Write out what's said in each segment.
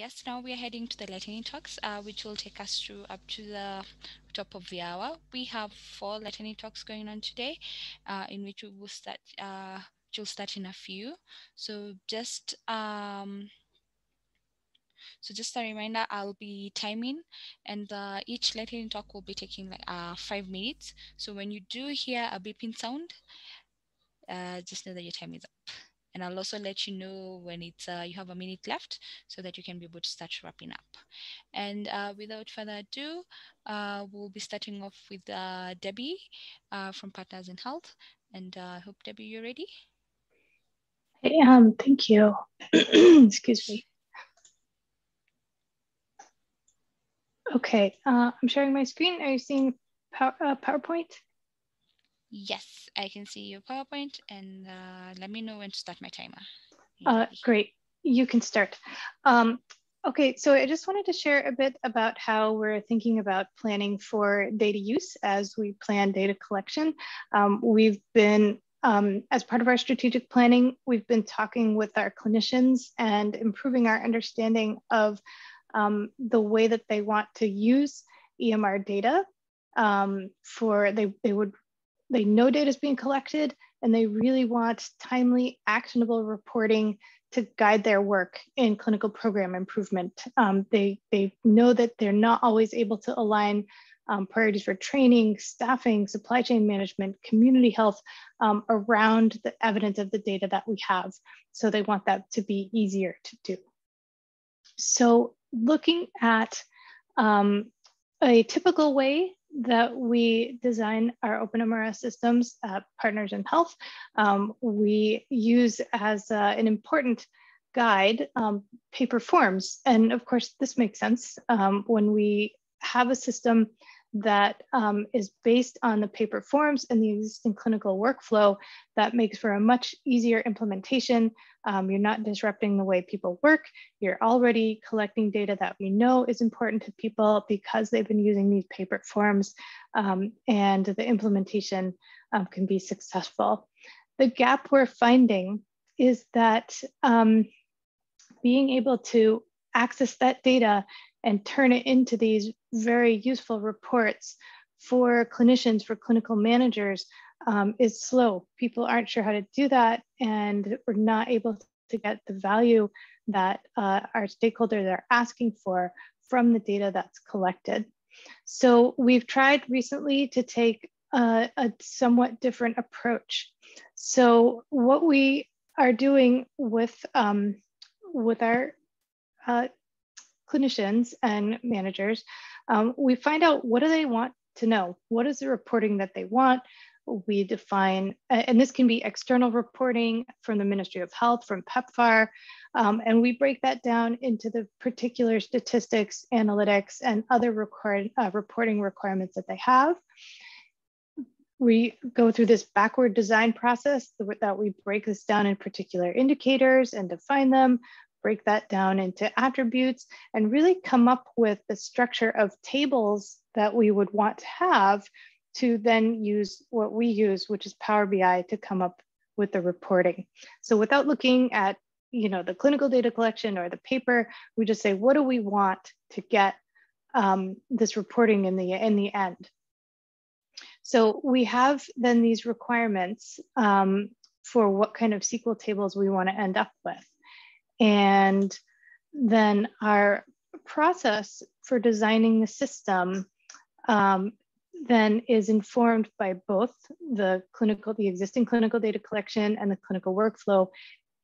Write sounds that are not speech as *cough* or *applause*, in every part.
yes, now we are heading to the lightning talks, uh, which will take us through up to the top of the hour. We have four lightning talks going on today, uh, in which we will start. Uh, which will start in a few. So just um, so just a reminder, I'll be timing, and uh, each lightning talk will be taking like uh, five minutes. So when you do hear a beeping sound, uh, just know that your time is up and I'll also let you know when it's uh, you have a minute left so that you can be able to start wrapping up. And uh, without further ado, uh, we'll be starting off with uh, Debbie uh, from Partners in Health. And uh, I hope Debbie, you're ready. I am. Thank you. *clears throat* Excuse me. Okay, I'm sharing my screen. Are you seeing power, PowerPoint? Yes, I can see your PowerPoint and uh, let me know when to start my timer. Uh, great, you can start. Um, okay, so I just wanted to share a bit about how we're thinking about planning for data use as we plan data collection. Um, we've been, um, as part of our strategic planning, we've been talking with our clinicians and improving our understanding of um, the way that they want to use EMR data um, for they, they would they know data is being collected and they really want timely, actionable reporting to guide their work in clinical program improvement. Um, they, they know that they're not always able to align um, priorities for training, staffing, supply chain management, community health um, around the evidence of the data that we have. So they want that to be easier to do. So looking at um, a typical way that we design our OpenMRS systems at Partners in Health. Um, we use as uh, an important guide um, paper forms. And of course, this makes sense um, when we have a system that um, is based on the paper forms and the existing clinical workflow that makes for a much easier implementation. Um, you're not disrupting the way people work. You're already collecting data that we know is important to people because they've been using these paper forms um, and the implementation um, can be successful. The gap we're finding is that um, being able to access that data and turn it into these very useful reports for clinicians, for clinical managers um, is slow. People aren't sure how to do that and we're not able to get the value that uh, our stakeholders are asking for from the data that's collected. So we've tried recently to take a, a somewhat different approach. So what we are doing with, um, with our uh, clinicians and managers, um, we find out what do they want to know? What is the reporting that they want? We define, and this can be external reporting from the Ministry of Health, from PEPFAR, um, and we break that down into the particular statistics, analytics, and other required, uh, reporting requirements that they have. We go through this backward design process that we break this down in particular indicators and define them break that down into attributes and really come up with the structure of tables that we would want to have to then use what we use, which is Power BI to come up with the reporting. So without looking at you know, the clinical data collection or the paper, we just say, what do we want to get um, this reporting in the, in the end? So we have then these requirements um, for what kind of SQL tables we want to end up with. And then our process for designing the system um, then is informed by both the clinical, the existing clinical data collection and the clinical workflow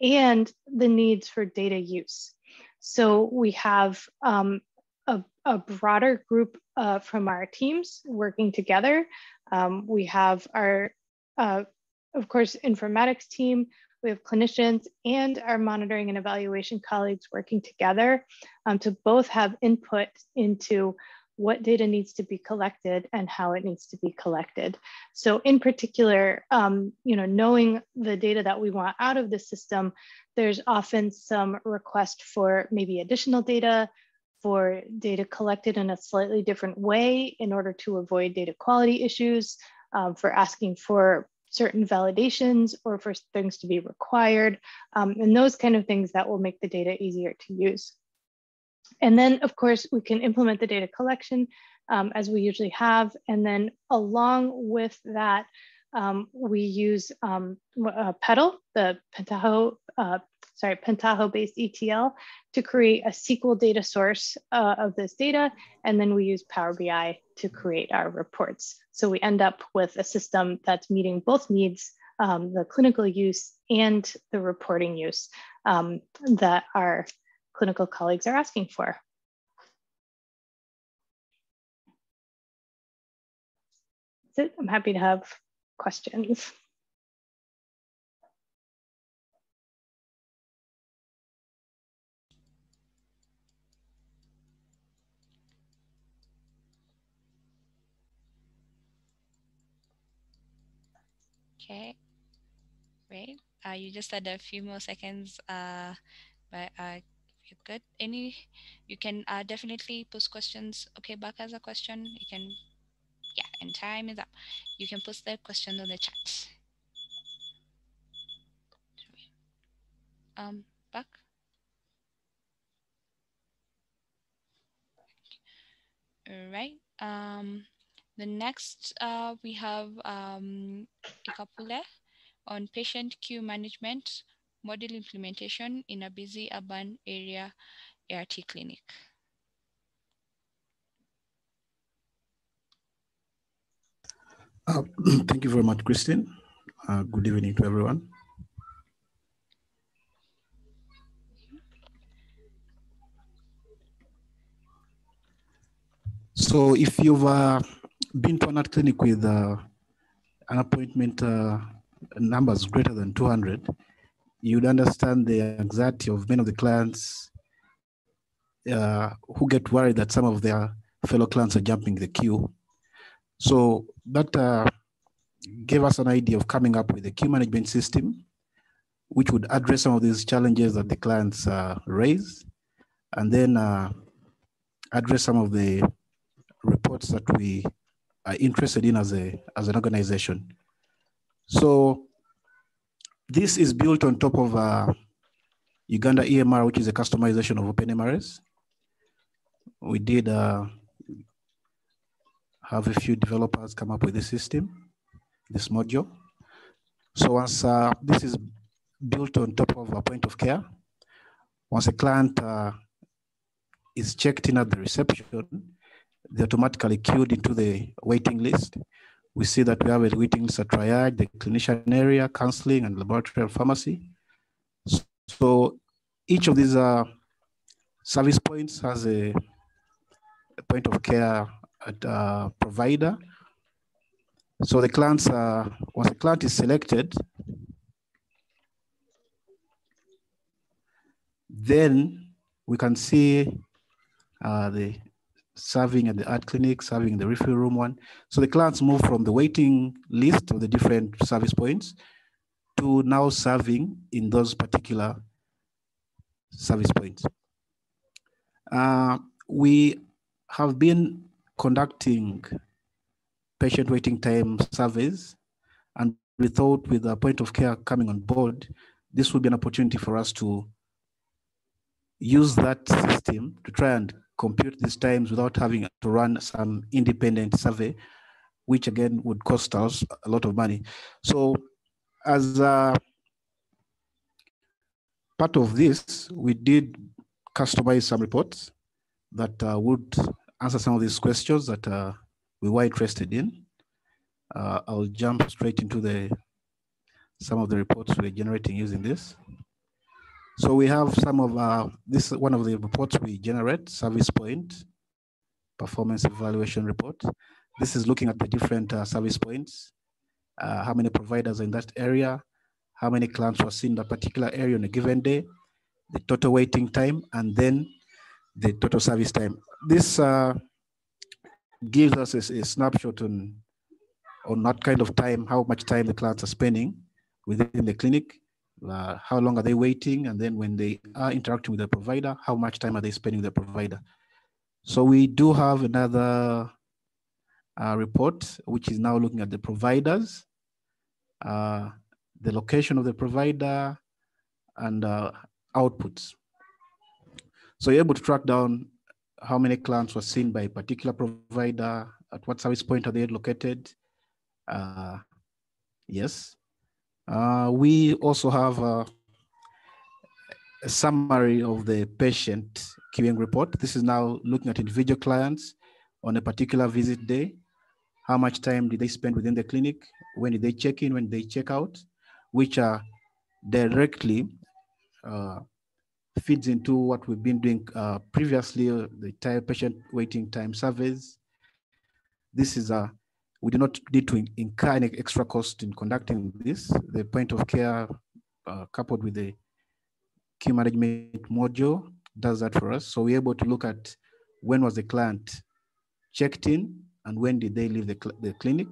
and the needs for data use. So we have um, a, a, broader group uh, from our teams working together. Um, we have our, uh, of course, informatics team, we have clinicians and our monitoring and evaluation colleagues working together um, to both have input into what data needs to be collected and how it needs to be collected. So in particular, um, you know, knowing the data that we want out of the system, there's often some request for maybe additional data, for data collected in a slightly different way in order to avoid data quality issues, um, for asking for certain validations or for things to be required, um, and those kind of things that will make the data easier to use. and then, of course, we can implement the data collection um, as we usually have. And then along with that, um, we use um, uh, PETAL, the Pentaho, uh, sorry, Pentaho-based ETL to create a SQL data source uh, of this data. And then we use Power BI to create our reports. So we end up with a system that's meeting both needs, um, the clinical use and the reporting use um, that our clinical colleagues are asking for. That's it. I'm happy to have questions. Okay, great. Uh, you just had a few more seconds, uh, but uh, you're good. Any, you can uh, definitely post questions. Okay, back as a question, you can yeah, and time is up. You can post the question on the chat. Um, back. All right. Um, the next uh, we have um, Ikapule on patient queue management model implementation in a busy urban area ART clinic. Uh, *clears throat* thank you very much, Christine. Uh, good evening to everyone. So if you've uh, been to an art clinic with uh, an appointment uh, numbers greater than 200, you'd understand the anxiety of many of the clients uh, who get worried that some of their fellow clients are jumping the queue. So that uh, gave us an idea of coming up with a queue management system, which would address some of these challenges that the clients uh, raise, and then uh, address some of the reports that we are interested in as, a, as an organization. So this is built on top of uh, Uganda EMR, which is a customization of OpenMRS. We did uh, have a few developers come up with the system, this module. So once uh, this is built on top of a point of care, once a client uh, is checked in at the reception, they automatically queued into the waiting list. We see that we have a waiting list at triage, the clinician area, counseling, and laboratory pharmacy. So each of these uh, service points has a, a point of care uh, provider. So the clients, uh, once the client is selected, then we can see uh, the serving at the art clinic, serving in the refill room one. So the clients move from the waiting list of the different service points to now serving in those particular service points. Uh, we have been conducting patient waiting time surveys. And we thought with the point of care coming on board, this would be an opportunity for us to use that system to try and compute these times without having to run some independent survey, which again would cost us a lot of money. So as a part of this, we did customize some reports that uh, would answer some of these questions that uh, we were interested in. Uh, I'll jump straight into the some of the reports we're generating using this. So we have some of uh, this is one of the reports we generate, service point, performance evaluation report. This is looking at the different uh, service points, uh, how many providers in that area, how many clients were seen in a particular area on a given day, the total waiting time, and then the total service time. This uh, gives us a, a, snapshot on, on what kind of time, how much time the clients are spending within the clinic, uh, how long are they waiting, and then when they are interacting with the provider, how much time are they spending with the provider. So we do have another uh, report, which is now looking at the providers, uh, the location of the provider, and uh, outputs. So you're able to track down how many clients were seen by a particular provider, at what service point are they located? Uh, yes. Uh, we also have uh, a summary of the patient queuing report. This is now looking at individual clients on a particular visit day. How much time did they spend within the clinic? When did they check in? When did they check out? Which are directly uh, feeds into what we've been doing uh, previously, uh, the entire patient waiting time surveys. This is a, we do not need to incur any extra cost in conducting this. The point of care uh, coupled with the queue management module does that for us. So we're able to look at when was the client checked in and when did they leave the, cl the clinic.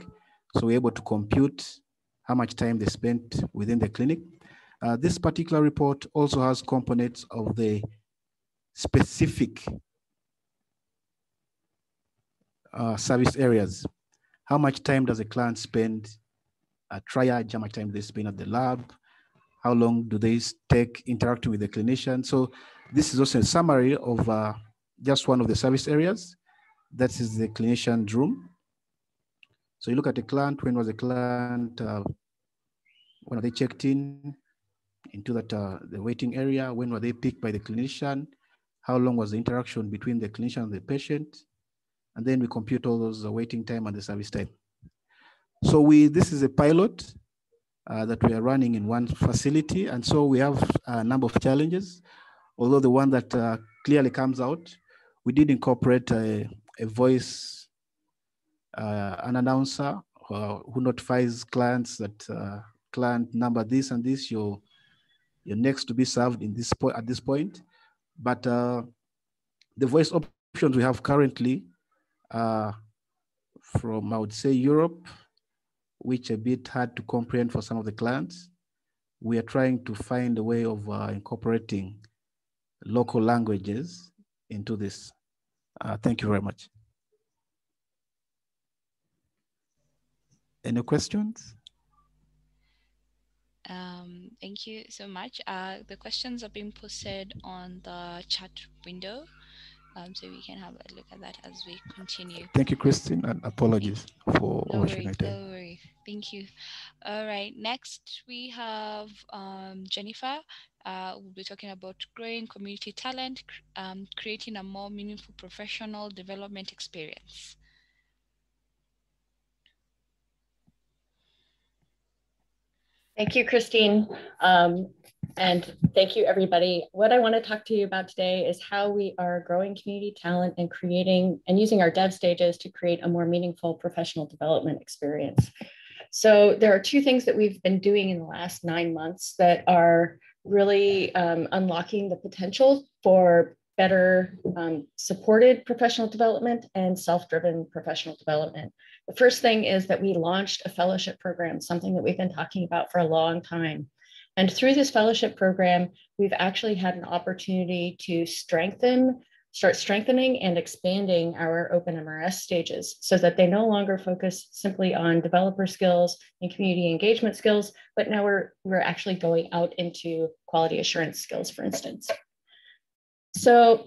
So we're able to compute how much time they spent within the clinic. Uh, this particular report also has components of the specific uh, service areas. How much time does a client spend at triage? How much time they spend at the lab? How long do they take interacting with the clinician? So this is also a summary of uh, just one of the service areas. That is the clinician's room. So you look at the client, when was the client, uh, when they checked in into that uh, the waiting area? When were they picked by the clinician? How long was the interaction between the clinician and the patient? And then we compute all those waiting time and the service time. So we, this is a pilot uh, that we are running in one facility. And so we have a number of challenges, although the one that uh, clearly comes out, we did incorporate a, a voice, uh, an announcer uh, who notifies clients that uh, client number this and this, you're, you're next to be served in this point at this point. But uh, the voice options we have currently from, I would say, Europe, which a bit hard to comprehend for some of the clients. We are trying to find a way of uh, incorporating local languages into this. Uh, thank you very much. Any questions? Um, thank you so much. Uh, the questions are being posted on the chat window um, so we can have a look at that as we continue. Thank you, Christine, and apologies for no worry, no worry. Thank you. All right, next we have um, Jennifer. Uh, we'll be talking about growing community talent, um, creating a more meaningful professional development experience. Thank you, Christine. Um, and thank you, everybody. What I want to talk to you about today is how we are growing community talent and creating and using our dev stages to create a more meaningful professional development experience. So there are two things that we've been doing in the last nine months that are really um, unlocking the potential for better um, supported professional development and self-driven professional development. The first thing is that we launched a fellowship program, something that we've been talking about for a long time. And through this fellowship program, we've actually had an opportunity to strengthen, start strengthening and expanding our OpenMRS stages so that they no longer focus simply on developer skills and community engagement skills, but now we're, we're actually going out into quality assurance skills, for instance. So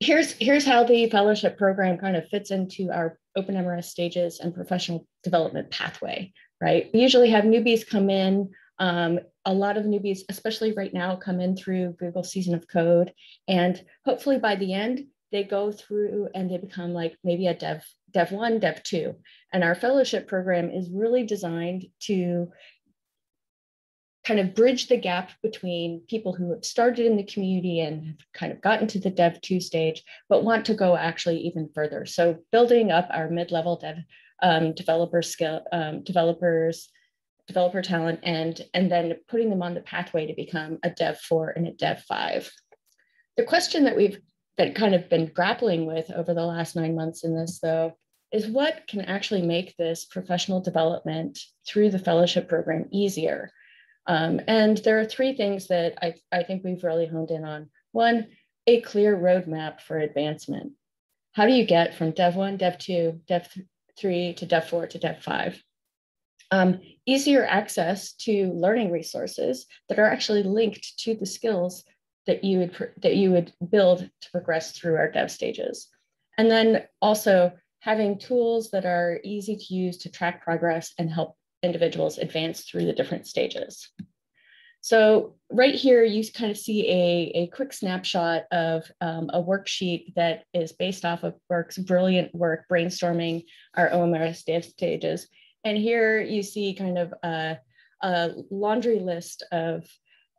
here's, here's how the fellowship program kind of fits into our OpenMRS stages and professional development pathway, right? We usually have newbies come in um, a lot of newbies, especially right now, come in through Google Season of Code. And hopefully by the end, they go through and they become like maybe a dev, dev one, dev two. And our fellowship program is really designed to kind of bridge the gap between people who have started in the community and have kind of gotten to the dev two stage, but want to go actually even further. So building up our mid-level dev um, developer skill, um, developers, developer talent and, and then putting them on the pathway to become a dev four and a dev five. The question that we've that kind of been grappling with over the last nine months in this though, is what can actually make this professional development through the fellowship program easier? Um, and there are three things that I, I think we've really honed in on. One, a clear roadmap for advancement. How do you get from Dev 1, Dev 2, Dev 3 to Dev 4 to Dev 5? Um, easier access to learning resources that are actually linked to the skills that you would that you would build to progress through our dev stages. And then also having tools that are easy to use to track progress and help individuals advance through the different stages. So right here, you kind of see a, a quick snapshot of um, a worksheet that is based off of Burke's brilliant work brainstorming our OMRS dev stages. And here you see kind of a, a laundry list of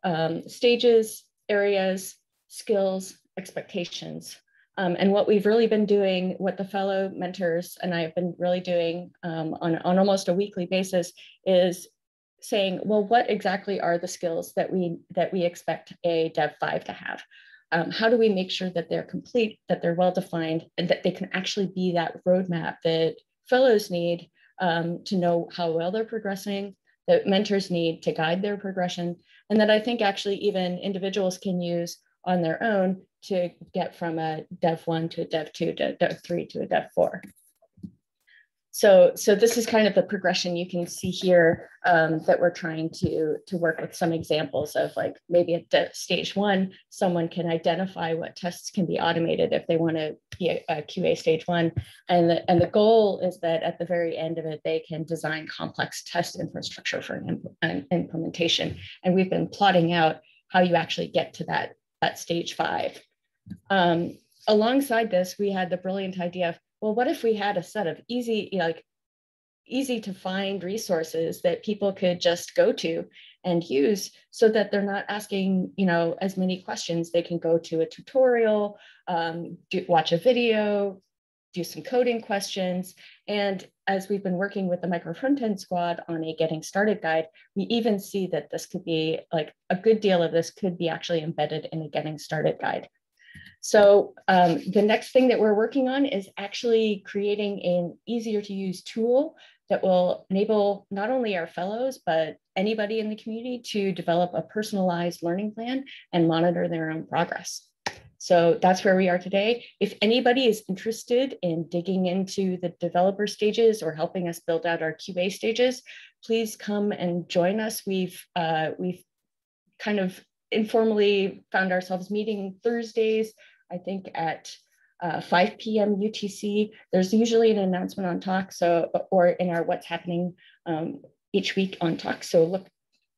um, stages, areas, skills, expectations. Um, and what we've really been doing, what the fellow mentors and I have been really doing um, on, on almost a weekly basis is saying, well, what exactly are the skills that we that we expect a Dev 5 to have? Um, how do we make sure that they're complete, that they're well defined, and that they can actually be that roadmap that fellows need um, to know how well they're progressing, that mentors need to guide their progression, and that I think actually even individuals can use on their own to get from a Dev 1 to a Dev 2 to a Dev 3 to a Dev 4. So, so this is kind of the progression you can see here um, that we're trying to, to work with some examples of like maybe at stage one, someone can identify what tests can be automated if they want to be a, a, QA stage one. And the, and the goal is that at the very end of it, they can design complex test infrastructure for an, an implementation. And we've been plotting out how you actually get to that, that stage five. Um, alongside this, we had the brilliant idea of well, what if we had a set of easy, you know, like easy to find resources that people could just go to and use so that they're not asking, you know, as many questions. They can go to a tutorial, um, do, watch a video, do some coding questions. And as we've been working with the micro frontend squad on a getting started guide, we even see that this could be like a good deal of this could be actually embedded in a getting started guide. So um, the next thing that we're working on is actually creating an easier to use tool that will enable not only our fellows, but anybody in the community to develop a personalized learning plan and monitor their own progress. So that's where we are today. If anybody is interested in digging into the developer stages or helping us build out our QA stages, please come and join us. We've, uh, we've kind of informally found ourselves meeting Thursdays, I think at uh, 5 p.m. UTC. There's usually an announcement on Talk, so or in our what's happening um, each week on Talk. So look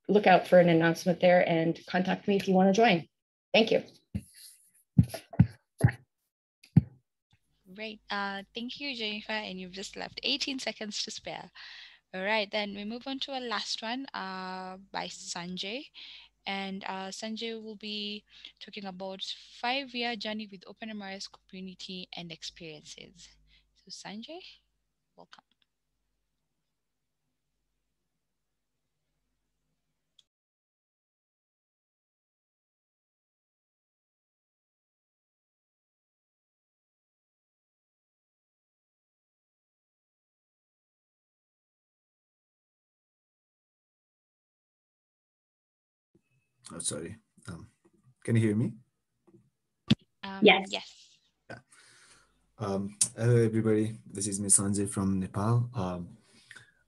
look out for an announcement there and contact me if you want to join. Thank you. Great. Uh, thank you, Jennifer. And you've just left 18 seconds to spare. All right, then we move on to a last one uh, by Sanjay. And uh, Sanjay will be talking about five-year journey with Open OpenMRS community and experiences. So Sanjay, welcome. Oh, sorry. Um, can you hear me? Um, yes. Yes. Yeah. Um, hello, everybody. This is Ms. Sanjay from Nepal. Um,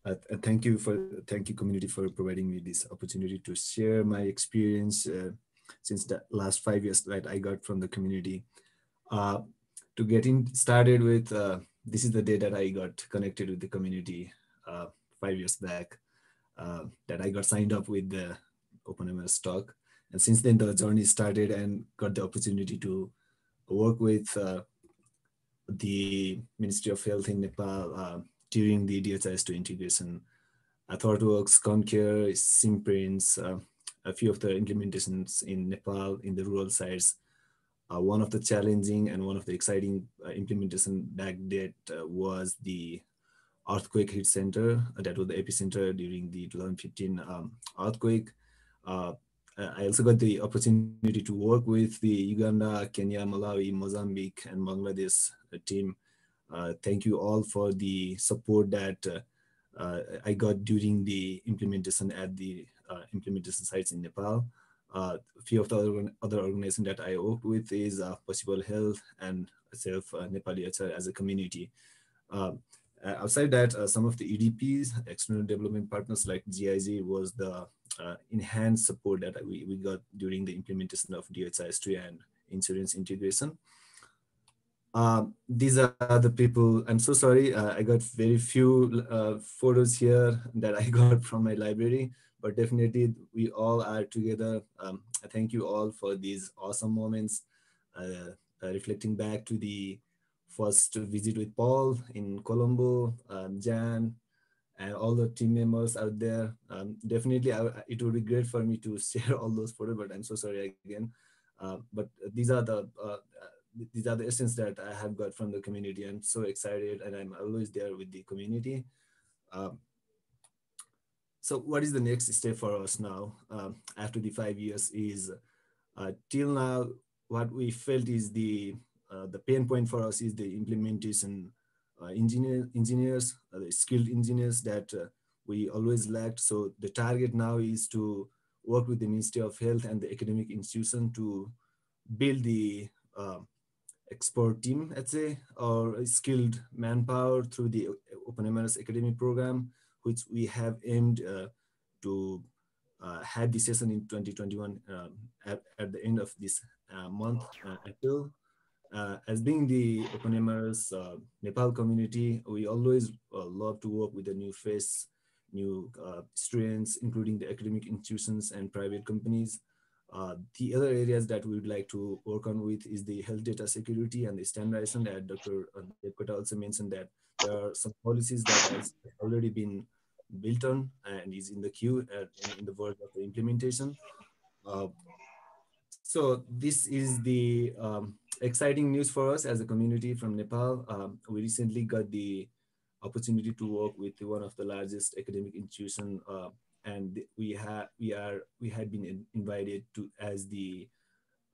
uh, thank you for thank you community for providing me this opportunity to share my experience uh, since the last five years that I got from the community. Uh, to getting started with, uh, this is the day that I got connected with the community uh, five years back. Uh, that I got signed up with the OpenMRS talk. And since then, the journey started and got the opportunity to work with uh, the Ministry of Health in Nepal uh, during the DHIS2 integration. Uh, ThoughtWorks, Concare, Simprints, uh, a few of the implementations in Nepal in the rural sites. Uh, one of the challenging and one of the exciting uh, implementation back that uh, was the earthquake hit center. that was the epicenter during the 2015 um, earthquake. Uh, I also got the opportunity to work with the Uganda, Kenya, Malawi, Mozambique, and Bangladesh uh, team. Uh, thank you all for the support that uh, uh, I got during the implementation at the uh, implementation sites in Nepal. Uh, a few of the other organizations that I worked with is Possible Health and self Nepali as a community. Outside that, some of the EDPs, external development partners like GIZ was the uh, enhanced support that we, we got during the implementation of DHIS3 and insurance integration. Uh, these are the people, I'm so sorry, uh, I got very few uh, photos here that I *laughs* got from my library, but definitely we all are together. Um, thank you all for these awesome moments, uh, uh, reflecting back to the first visit with Paul in Colombo, um, Jan, and all the team members out there. Um, definitely, I, it would be great for me to *laughs* share all those photos, but I'm so sorry again. Uh, but these are the uh, these are the essence that I have got from the community. I'm so excited, and I'm always there with the community. Um, so, what is the next step for us now um, after the five years? Is uh, till now what we felt is the uh, the pain point for us is the implementation uh, engineer, engineers, uh, the skilled engineers that we always lacked. So the target now is to work with the Ministry of Health and the academic institution to build the uh, expert team, let's say, or skilled manpower through the OpenMRS academic program, which we have aimed uh, to uh, have the session in 2021 um, at, at, the end of this month, April. Uh, as being the OpenMRS uh, Nepal community, we always uh, love to work with the new face, new uh, students, including the academic institutions and private companies. Uh, the other areas that we would like to work on with is the health data security and the standardization that Dr. Devkota also mentioned that there are some policies that has already been built on and is in the queue in the work of the implementation. So this is the um, exciting news for us as a community from Nepal. Um, we recently got the opportunity to work with one of the largest academic institution, uh, and we had we are we had been invited to as the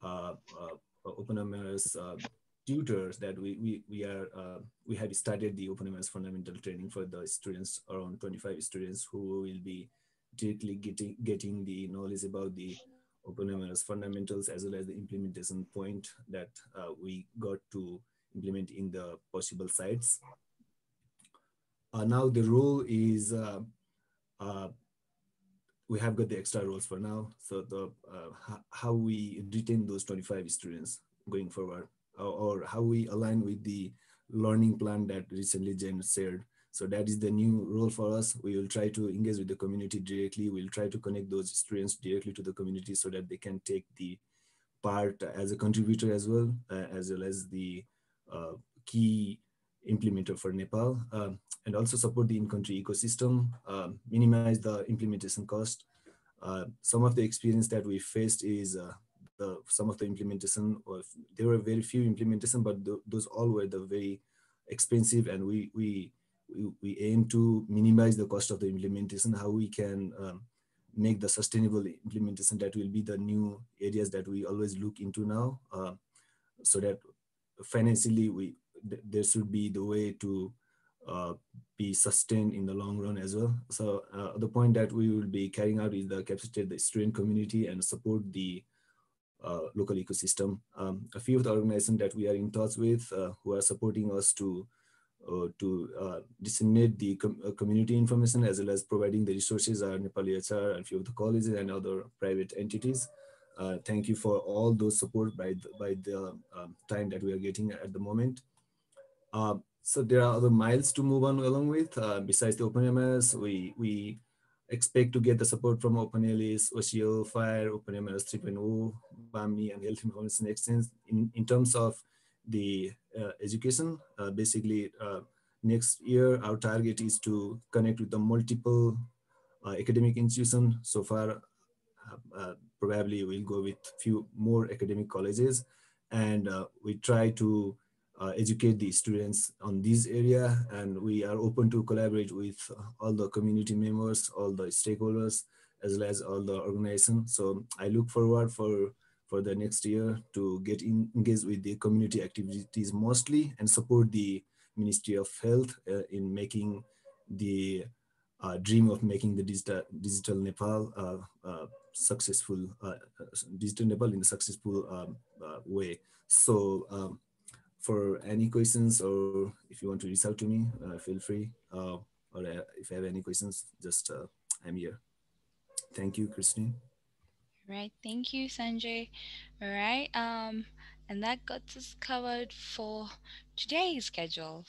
uh, uh, OpenMRS uh, tutors that we we we are uh, we have started the open OpenMRS fundamental training for the students around 25 students who will be directly getting getting the knowledge about the OpenMRS fundamentals as well as the implementation point that uh, we got to implement in the possible sites. Uh, now the rule is, uh, uh we have got the extra roles for now. So the uh, how we retain those 25 students going forward or, or, how we align with the learning plan that recently Jen shared so that is the new role for us. We will try to engage with the community directly. We'll try to connect those students directly to the community so that they can take the part as a contributor as well, uh, as well as the uh, key implementer for Nepal, um, and also support the in-country ecosystem, um, minimize the implementation cost. Uh, some of the experience that we faced is uh, the, some of the implementation, there were very few implementation, but th those all were the very expensive and we, we we, aim to minimize the cost of the implementation, how we can um, make the sustainable implementation that will be the new areas that we always look into now, uh, so that financially we th there should be the way to uh, be sustained in the long run as well. So uh, the point that we will be carrying out is the capacity the student community and support the uh, local ecosystem. Um, a few of the organizations that we are in touch with uh, who are supporting us to to uh, disseminate the com uh, community information as well as providing the resources are Nepali HR and few of the colleges and other private entities. Uh, thank you for all those support by the, by the um, time that we are getting at the moment. Uh, so there are other miles to move on along with. Uh, besides the OpenMS, we, we expect to get the support from OpenELIS, OCL, FHIR, OpenMRS 3.0, Bahmni, and Health Information Exchange in, in terms of the uh, education. Uh, basically, uh, next year, our target is to connect with the multiple academic institutions. So far, probably we'll go with few more academic colleges and we try to uh, educate the students on this area and we are open to collaborate with all the community members all the stakeholders as well as all the organizations so i look forward for for the next year to get in, engaged with the community activities mostly and support the Ministry of Health uh, in making the uh, dream of making the digital, digital Nepal uh, uh successful, uh, digital Nepal in a successful um, uh, way. So um, for any questions or if you want to reach out to me, feel free. or if you have any questions, just I'm here. Thank you, Christine. Right. Thank you, Sanjay. All right. Um, and that got us covered for today's schedule.